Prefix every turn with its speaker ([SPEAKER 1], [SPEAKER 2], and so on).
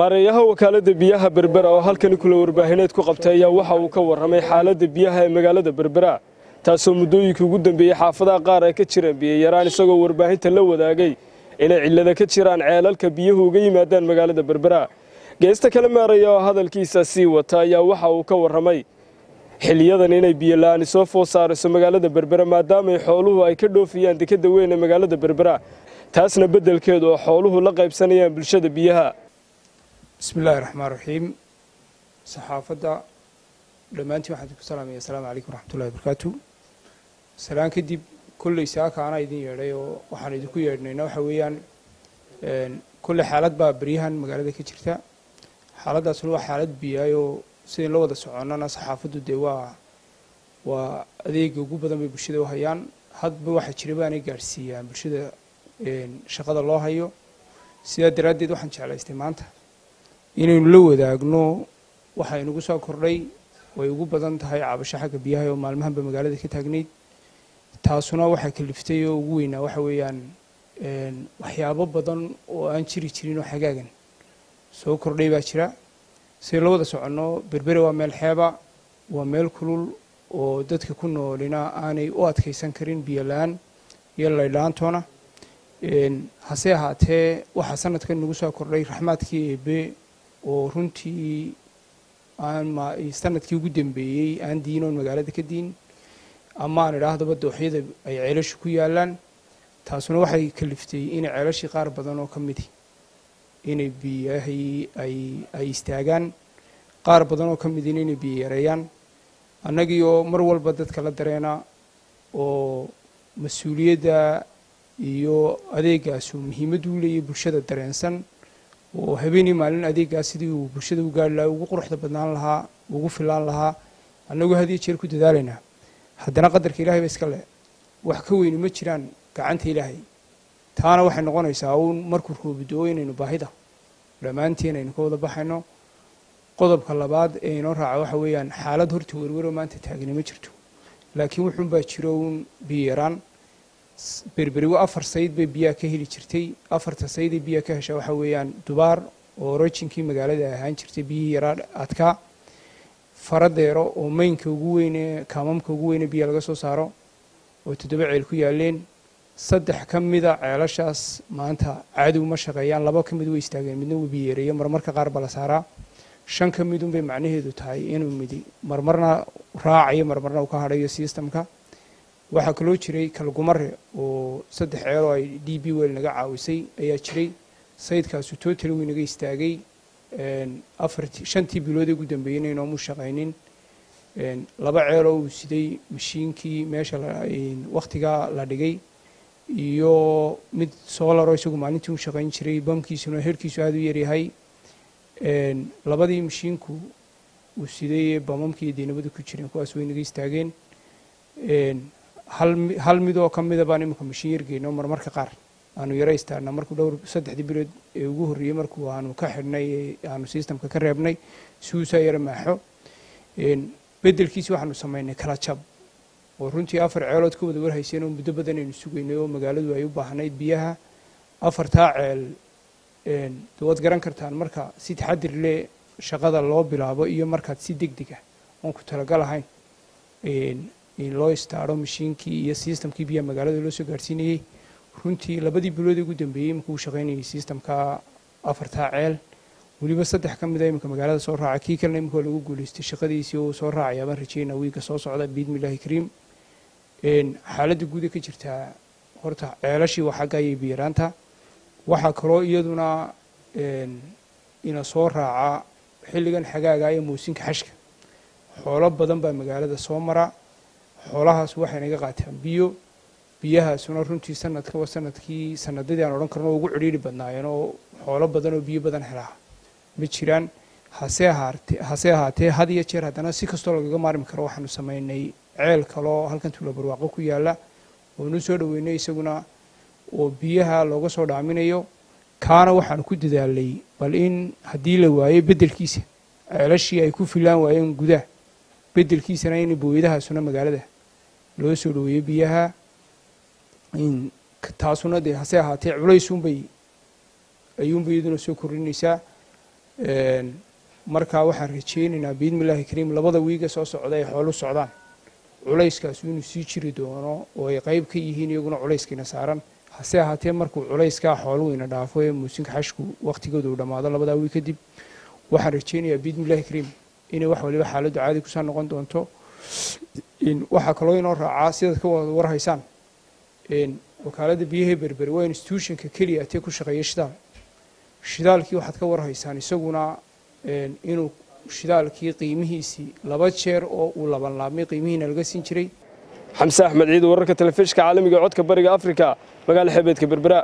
[SPEAKER 1] maareeyaha wakaalada biyaha berbera oo halkani kula warbaahineed ku qabtay ayaa waxa uu ka warramay xaaladda biyaha ee magaalada berbera taasoo muddooyinkii ugu dambeeyey xaafadaha qaar ay ka jireen biyayaraan isagoo warbaahinta la wadaagay inay cillada ka jiraan ceelalka biyuhu uga yimaadaan magaalada berbera. Geesta kale maaraya oo hadalkiisa sii wata ayaa waxa uu ka warramay xiliyadan inay biyola'aani soo food saarayso magaalada berbera maadaamay xooluhu ay ka dhoofiyaan dekadda weyn ee magaalada berbera taasna beddelkeedu oo xooluhu la qaybsanayaan bulshada biyaha
[SPEAKER 2] bismi illaahi raxmaan raxiim saxaafadda dhammaantiin waxaan idinku salaamaya assalaamu calaykum waraxmatullahi wabarakaatu salaan kadib kolley saaka idin yeedhay oo waxaan idinku yeedhnayna waxa weeyaan kolley xaalad baa beryahan magaalada ka jirta. Xaaladdaasna waa xaalad biyaayoo sidayn la wada soconnana saxaafaddu dee waa waa adeega ugu badan bay bulshada u hayaan. Hadba waxa jira baanay gaadhsiiyaan bulshada shaqada loo hayo. Sidaa daraaddeed waxaan jeclaystay maanta inaynu la wadaagno waxa inugu soo kordhay way ugu badan tahay cabasho xagga biyaha oo maalmahanba magaalada ka taagnayd. Taasuna waxaa kaliftay oo ugu weynaa waxa weeyaan waxyaabo badan oo aan jiri jirin oo xagaagan. Soo kordhay baa jira. Siday la wada soconno? Berbere waa meel xeeba waa meel kulul oo dadka ku noolina aanay u adkaysan karin biyo la'aan iyo laydhaantoona hase ahaatee waxaa sanadkan nagu soo kordhay raxmaadkii eebe oo runtii sannadkii ugu dambeeyey aan diinoon magaalada ka diin ama aan idhaahdaba dooxyada ay ceelashu ku yaalaan taasuna waxay kaliftay inay ceelashii qaar badan oo ka midi inay biyahii ay istaagaan qaar badan oo ka midina inay biyo yareeyaan. Annagii oo mar walba dadka la dareena oo mas'uuliyadda iyo adeegaasu muhiimaddu u leeyahy bulshada dareensan oo habeenii maalin adeegaas sidii uu bulshada u gaari lahaa ugu quruxda badnaan lahaa ugu filaan lahaa annagoo had iyo jeer ku dadaalaynaa haddana qadarka ilahay ba iska le wax ka weyni ma jiraan gacanta ilaahay. Taana waxay noqonaysaa uun markuu roobidoo inaynu baahida. Dhammaantiin aynu ka wada baxayno. Qodobka labaad ee inoo raaca waxa weeyaan xaalad horta werwero maanta taagni ma jirto. Laakiin wuxuunbaa jiro uun biyo yaraan berberigo afar sayd bay biyaha ka heli jirtay. Afarta sayd ee biyaha ka hesha waxa weeyaan dubaar oo rojinkii magaalada ahaan jirtay biyihii yaraa adkaa faradeero oo maynka ugu weyne kaamamka ugu weyne biyaha laga soo saaro oo toddoba ceel ku yaaleen saddex ka mida ceelashaas maanta cadow ma shaqeeyaan. Laba ka mid way istaageen midna wuu biyo yareeyo marmarka qaar ba la saaraa. Shan ka midun bay macnaheedu tahay inuu midi. Marmarna raacayo marmarna uu ka hadhayo systemka waxaa kaloo jiray kalgumare oo saddex ceeloo ay d b wel naga caawisay ayaa jiray. Sayidkaasu total wuu naga istaagay afartii shantii biloodee ugu dambeeyeyna inoomu shaqaynin. Laba ceeloo uu siday mashiinkii meesha wakhtigaa la dhigay. Iyo mid soolaro isagu maalintii u shaqayn jiray bamkiisuna herkiisu aada u yaryahay. Labadii mashiinku uu siday ee bamamkii diinamadu ku jireen kuwaas way naga istaageen hal mid oo ka mida baan iminka mashiin yargeyno marmarka qaar aanu yaro markuu dhowr saddexdii bilood ee ugu horreeyey markuu aanu ka xidhnay aanu systemka ka reebnay suusaa yaro maaxo beddelkiisi waxaanu samaynay kala jab oo runtii afar ceelood ka wada warhayseen oo muddo badan aynu sugaynay oo magaaladu ay u baahnayd biyaha afartaa ceel waad garan kartaan marka si taxadir leh shaqada loo bilaabo iyo markaad si deg deg ah oon ku talagal ahayn loo istaaro mashiinkii iyo systemkii biyaha magaalada loo soo gaarhsiinayey runtii labadii biloodii ugu dambeeyey iminka uu shaqaynayay systemka afartaa ceel weliba saddex ka mida iminka magaalada soo raaca kii kalena iminka lagu guulaystay shaqadiisii oo soo raacaya baan rajeynaa wiiga soo socda biidmillahi kariim xaaladda guuda ka jirtaa horta ceelashii waa xagga ayay biyaraanta waxaa kaloo iyaduna ina soo raaca xilligan xagaaga ee muusinka xashka xoolo badan baa magaalada soo mara xoolahaas waxay naga qaataan biyo biyahaasuna runtii sanadka waa sannadkii sanadadii aan odhan karno ugu cidhiiri badnaayeen oo xoolo badan oo biyo badan helaa. Ma jiraan hase ahaate hase ahaatee had iyo jeer haddana si kastoo lagaga maarmi karo waxaanu samaynay ceel kaloo halkan tuula barwaaqo ku yaalla. Oonu soo dhoweynay isaguna oo biyaha looga soo dhaaminayo kaana waxaanu ku dadaalay bal in haddii la waayo beddelkiisa ceelashii ay ku filaan waayeen gudaha beddelkiisana in booyadahaasuna magaalada loo soo dhoweeyo biyaha taasuna dee hase ahaatee culaysuunbay ayuunbay iyaduna soo kordhinaysaa markaa waxaan rajaynaynaa biidmillahi kariim labada wiiga soo socda ay xoolu socdaan. Culayskaasu inuu sii jiri doono oo ay qayb ka yihiin iyaguna culayskiina saaran. Hase ahaatee markuu culayskaa xooluhu ina dhaafo ee muusinka xashku wakhtigooda uu dhammaado labadaa wiig kadib waxaan rajaynayaa biidmillahi kariim. Inay wax waliba xaaladdu caadi ku soo noqon doonto waxaa kaloo inoo raacaa sidaad ka wada warhaysaan wakaaladda biyaha berbere waa institutionka keliya atee ku shaqeeya shidaal. Shidaalkii waxaad ka warhaysaan isaguna inuu shidaalkii qiimihiisii laba jeer oo uu laban laabmay qiimihiina laga siin jiray.
[SPEAKER 1] Xamse axmed ciid wararka telefishka caalamiga codka bariga afrika magaala xebeedka berbera